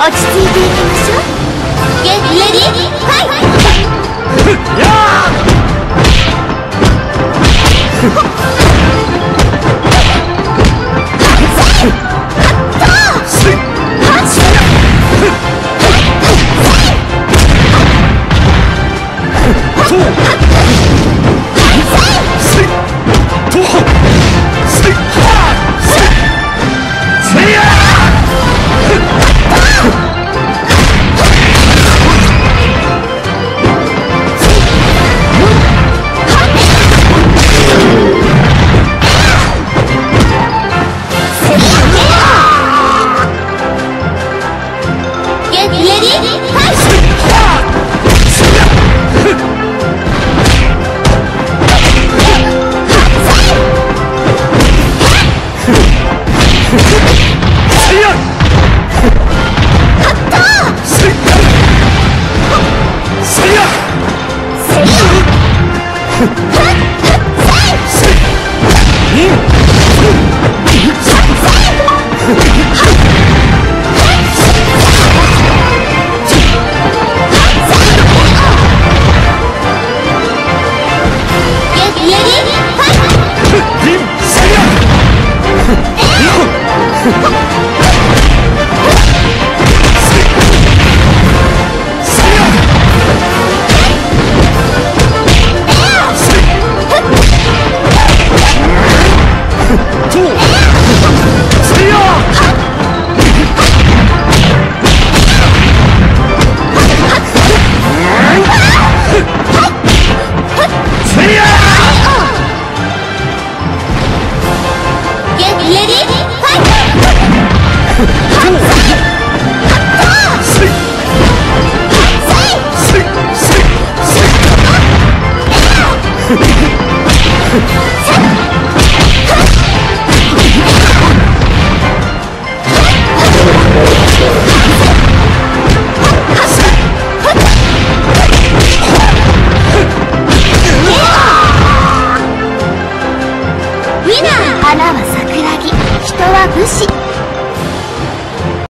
落ち着いていきましょう。ゲッレディファイトや Ha! 花は桜木。人は武士。